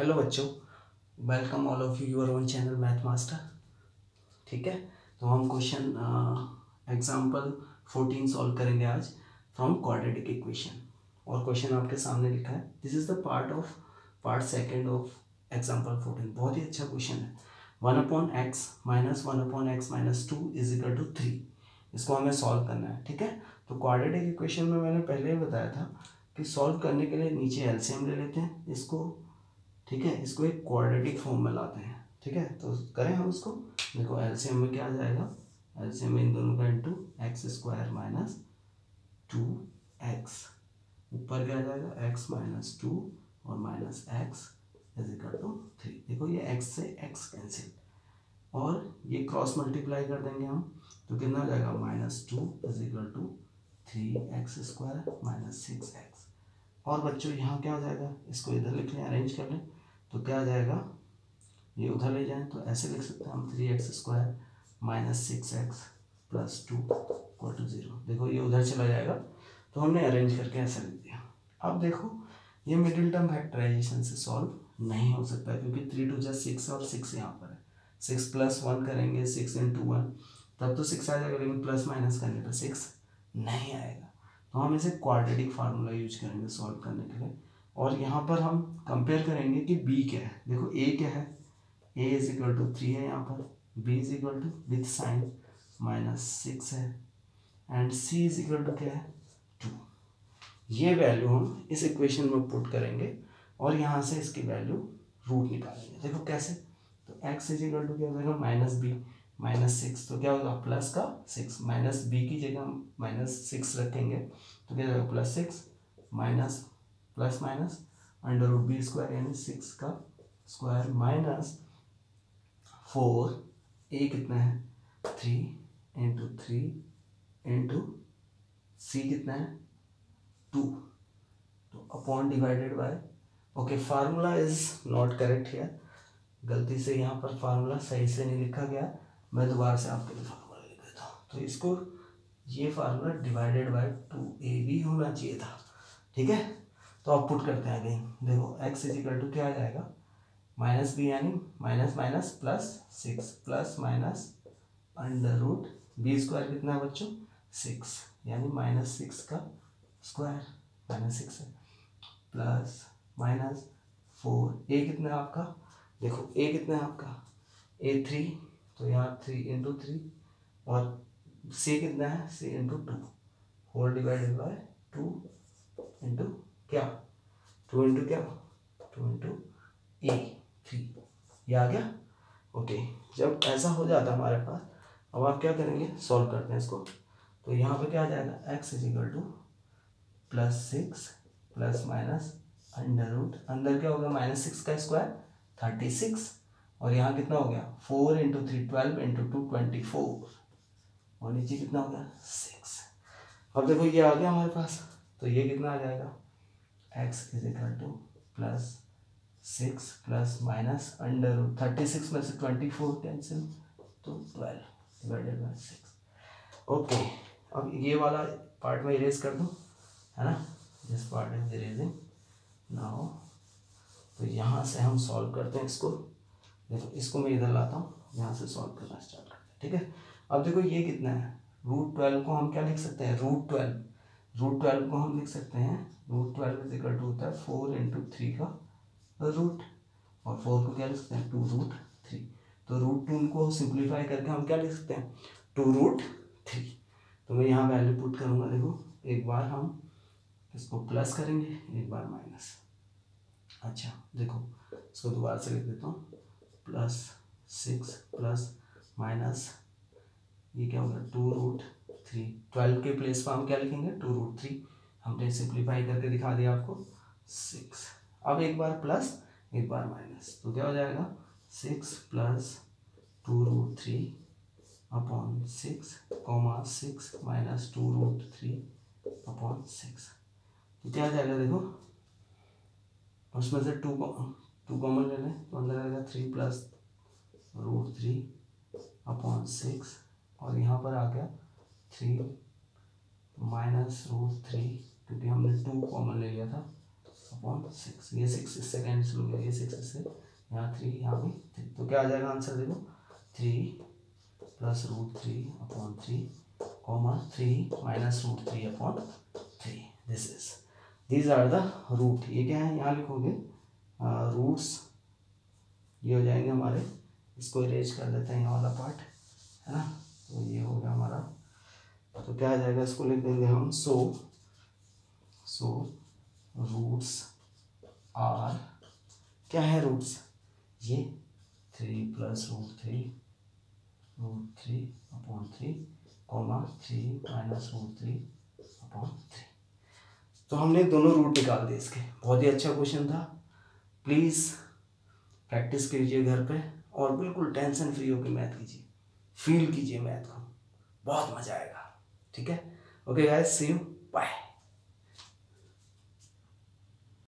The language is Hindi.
हेलो बच्चों. Welcome all of you your own channel math master ठीक है? तो हम क्वेश्चन एग्जांपल फोर्टीन सॉल्व करेंगे आज फ्रॉम क्वाड्रेटिक इक्वेशन और क्वेश्चन आपके सामने लिखा है. This is the part of part second of example fourteen बहुत ही अच्छा क्वेश्चन है. One upon x minus one upon x minus two is equal to three इसको हमें सॉल्व करना है. ठीक है? तो क्वाड्रेटिक इक्वेशन में मैंने पहले ही बताया था कि सॉल्व करने के लिए नीचे एलसीएम ले लेते हैं. इसको ठीक है, इसको एक क्वाड्रेटिक फॉर्म में लाते हैं। ठीक है तो करें हम उसको देखो एलसीएम में क्या आ जाएगा? एलसीएम में इन दोनों का into x square minus two x ऊपर क्या आ जाएगा? एक्स माइनस टू और minus x is equal to three देखो, ये एक्स से एक्स कैंसिल और ये क्रॉस मल्टीप्लाई कर देंगे हम तो कितना आ जाएगा? Minus two is equal to three x square minus six x और बच्चों, यहाँ क्या हो जाएगा? इसको इधर लिख लें अरेंज कर लें। तो क्या आ जाएगा? ये उधर ले जाएँ तो ऐसे लिख सकते हैं हम three x square minus six x plus two equal to zero देखो ये उधर चला जाएगा तो हमने अरेंज करके ऐसा लिख दिया। अब देखो, ये मिडिल टर्म फैक्टराइजेशन से सॉल्व नहीं हो सकता क्योंकि थ्री टू जा सिक्स और सिक्स यहाँ पर है। सिक्स प्लस वन करेंगे सिक्स इन टू वन तब तो सिक्स आ जाएगा, लेकिन प्लस माइनस करने पर सिक्स नहीं आएगा। तो हम इसे क्वाड्रेटिक फार्मूला यूज़ करेंगे सॉल्व करने के लिए। और यहाँ पर हम कंपेयर करेंगे कि बी क्या है। देखो ए क्या है? A is equal to three है यहाँ पर। B is equal to with sign minus six है। And c is equal to क्या है? टू ये वैल्यू हम इस इक्वेशन में पुट करेंगे और यहाँ से इसकी वैल्यू रूट निकालेंगे। देखो कैसे? तो एक्स इज़ इक्वल टू क्या? हो जाएगा माइनस बी माइनस सिक्स तो क्या होगा? प्लस का सिक्स माइनस बी की जगह माइनस सिक्स रखेंगे। तो क्या होगा? Plus six minus plus minus under root b square यानी सिक्स का स्क्वायर माइनस फोर ए कितना है? Three into three into c कितना है? टू तो upon divided by okay formula is not correct here गलती से यहाँ पर फार्मूला सही से नहीं लिखा गया। मैं दोबारा से आपके लिए फार्मूला लिख देता हूँ। तो इसको, ये formula divided by two a भी होना चाहिए था। ठीक है? तो आप पुट करते हैं अगेन देखो एक्स इज़ इक्वल टू क्या आ जाएगा? माइनस बी यानी minus minus plus six plus minus under root b square कितना है बच्चों? सिक्स यानी माइनस सिक्स का स्क्वायर माइनस सिक्स है। प्लस माइनस फोर ए कितना है आपका? देखो ए कितना है आपका? ए थ्री तो यहाँ थ्री इंटू थ्री और सी कितना है? C into two whole divided by two into क्या? टू इंटू क्या? टू इंटू ए थ्री ये आ गया? ओके जब ऐसा हो जाता हमारे पास, अब आप क्या करेंगे? सॉल्व करते हैं इसको। तो यहाँ पे क्या आ जाएगा? X is equal to plus six plus minus under root अंदर क्या हो गया माइनस सिक्स का स्क्वायर थर्टी सिक्स और यहाँ कितना हो गया? Four into three twelve into two twenty four और नीचे कितना हो गया? सिक्स अब देखो ये आ गया हमारे पास। तो ये कितना आ जाएगा? X is equal to plus six plus minus under root thirty six में से ट्वेंटी फोर कैंसिल तो twelve divided by six okay अब ये वाला पार्ट में इरेज कर दूँ, है ना? This part is erasing now तो यहाँ से हम सॉल्व करते हैं इसको। देखो, इसको मैं इधर लाता हूँ, यहाँ से सॉल्व करना स्टार्ट करते हैं, ठीक है? अब देखो ये कितना है। रूट ट्वेल्व को हम क्या लिख सकते हैं? रूट ट्वेल्व रूट ट्वेल्व को हम लिख सकते हैं। Root twelve is equal to होता है फोर इंटू थ्री का रूट और फोर को क्या लिख सकते हैं? टू रूट थ्री तो रूट टू को सिंप्लीफाई करके हम क्या लिख सकते हैं? टू रूट थ्री तो मैं यहाँ वैल्यू पुट करूँगा, देखो, एक बार हम इसको प्लस करेंगे, एक बार माइनस अच्छा देखो, इसको दोबारा से लिख देता हूँ। प्लस सिक्स प्लस माइनस ये क्या होगा? टू रूट थ्री ट्वेल्व के प्लेस पर हम क्या लिखेंगे? टू रूट थ्री हमने सिंप्लीफाई करके दिखा दिया आपको. सिक्स अब एक बार प्लस एक बार माइनस तो क्या हो जाएगा? Six plus two root three upon six comma six minus two root three upon six तो क्या आ जाएगा देखो? उसमें से टू टू कॉमन ले लें. तो अंदर आएगा three plus root three upon six और यहाँ पर आ गया थ्री माइनस रूट थ्री क्योंकि हमने टू कॉमन ले लिया था अपॉन सिक्स ये सिक्स इससे कैंसिल हो गया ये सिक्स इससे यहाँ थ्री यहाँ भी थ्री तो क्या आ जाएगा आंसर देखो? Three plus root three upon three comma three minus root three upon three this is these are the root ये क्या है? यहाँ लिखोगे रूट्स ये हो जाएँगे हमारे, इसको इरेज कर लेते हैं यहाँ वाला पार्ट है ना? तो ये हो गया हमारा तो क्या आ जाएगा, इसको लिख देंगे हम सो सो रूट्स आर क्या है रूट्स ये three plus root three root three upon three comma three minus root three upon three तो हमने दोनों रूट निकाल दिए इसके। बहुत ही अच्छा क्वेश्चन था। प्लीज़ प्रैक्टिस कीजिए घर पे और बिल्कुल टेंशन फ्री होकर मैथ कीजिए। फील कीजिए मैथ को। बहुत मज़ा आएगा। ठीक है? Okay guys see you bye